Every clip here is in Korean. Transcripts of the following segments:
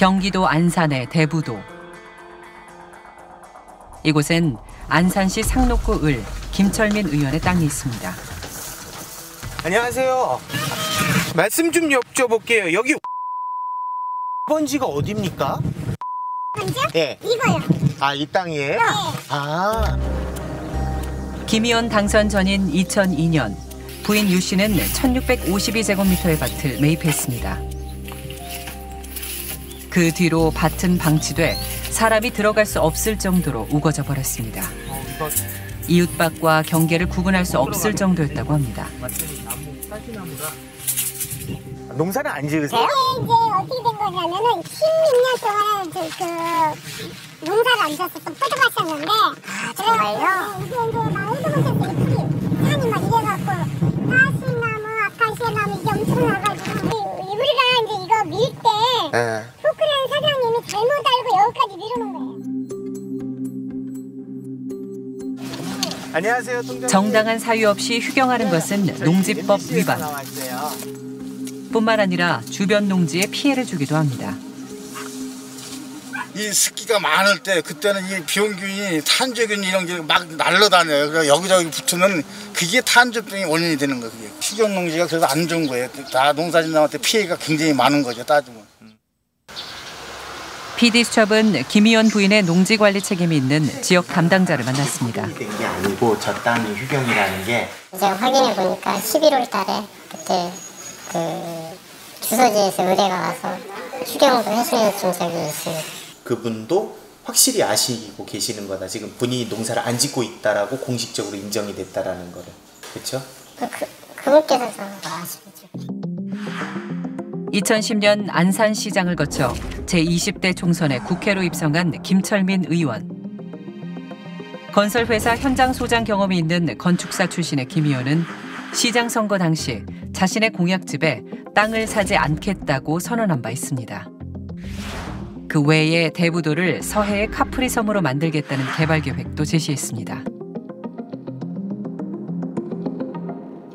경기도 안산의 대부도. 이곳엔 안산시 상록구 을 김철민 의원의 땅이 있습니다. 안녕하세요. 말씀 좀 여쭤볼게요. 여기 번지가 어딥니까? 먼저 네. 이거요. 아, 이 땅이에요? 네. 아, 김 의원 당선 전인 2002년 부인 유 씨는 1652제곱미터의 밭을 매입했습니다. 그 뒤로 밭은 방치돼 사람이 들어갈 수 없을 정도로 우거져 버렸습니다. 이웃밭과 경계를 구분할 수 없을 정도였다고 합니다. 농사는 안 지으세요? 이게 이제 어떻게 된 거냐면은 16년 동안 저, 그 농사를 안 지었어 좀 뿌듯하셨는데 정말요? 이게 이제 막 일본에서 이 산이 막 이래갖고 사시나무, 아카시아나무 이게 엄청 나가지고 이- 우리가 이제 이거 밀때 안녕하세요. 정당한 사유 없이 휴경하는 것은 농지법 위반. 뿐만 아니라 주변 농지에 피해를 주기도 합니다. 이 습기가 많을 때 그때는 이 비용균이 탄저균 이런 게 막 날라다녀요. 그래서 여기저기 붙으면 그게 탄저병의 원인이 되는 거예요. 식용 농지가 그래서 안 좋은 거예요. 다 농사짓는한테 피해가 굉장히 많은 거죠. 따지면. PD수첩은 김 의원 부인의 농지 관리 책임이 있는 지역 담당자를 만났습니다. 된게 아니고 저 땅이 휴경이라는 게 이제 확인해 보니까 11월 달에 그때 그 주소지에서 의뢰가 와서 휴경도 해주는 적이 있어요. 그분도 확실히 아시고 계시는 거다. 지금 본인이 농사를 안 짓고 있다라고 공식적으로 인정이 됐다라는 거를. 그렇죠? 그, 그, 그분께서 아시죠. 2010년 안산시장을 거쳐 제20대 총선에 국회로 입성한 김철민 의원. 건설회사 현장 소장 경험이 있는 건축사 출신의 김 의원은 시장 선거 당시 자신의 공약집에 땅을 사지 않겠다고 선언한 바 있습니다. 그 외에 대부도를 서해의 카프리 섬으로 만들겠다는 개발 계획도 제시했습니다.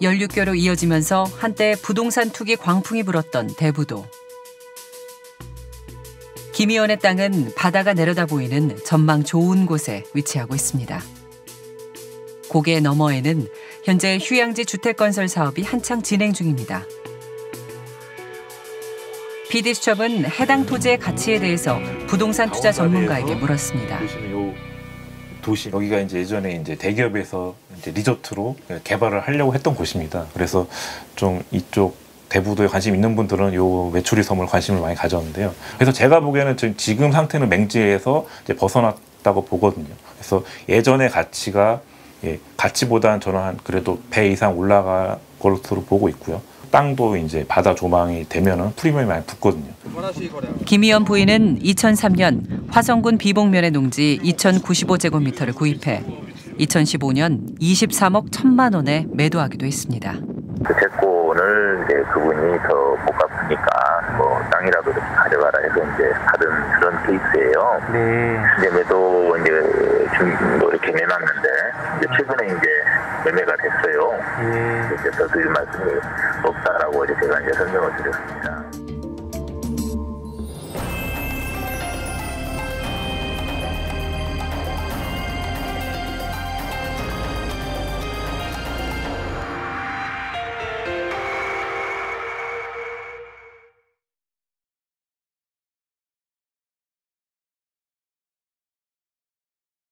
연륙교로 이어지면서 한때 부동산 투기 광풍이 불었던 대부도. 김 의원의 땅은 바다가 내려다 보이는 전망 좋은 곳에 위치하고 있습니다. 고개 너머에는 현재 휴양지 주택 건설 사업이 한창 진행 중입니다. PD수첩은 해당 토지의 가치에 대해서 부동산 투자 전문가에게 물었습니다. 도시 여기가 이제 예전에 이제 대기업에서 이제 리조트로 개발을 하려고 했던 곳입니다. 그래서 좀 이쪽 대부도에 관심 있는 분들은 요 메추리 섬을 관심을 많이 가졌는데요. 그래서 제가 보기에는 지금 상태는 맹지에서 이제 벗어났다고 보거든요. 그래서 예전의 가치가 예, 가치보다는 저는 한 그래도 배 이상 올라갈 것으로 보고 있고요. 땅도 이제 바다 조망이 되면은 프리미엄이 많이 붙거든요. 김 의원 부인은 2003년 화성군 비봉면의 농지 2,095제곱미터를 구입해 2015년 23억 1천만 원에 매도하기도 했습니다. 그 채권을 이제 그분이 더 못 갚으니까 뭐 땅이라도 좀 가져가라 해서 이제 받은 그런 케이스예요. 네. 이제 매도 이제 중도 이렇게 내놨는데 이제 최근에 이제 매매가 됐어요. 예. 이제 더 드릴 말씀이 없다라고 이제 제가 이제 설명을 드렸습니다.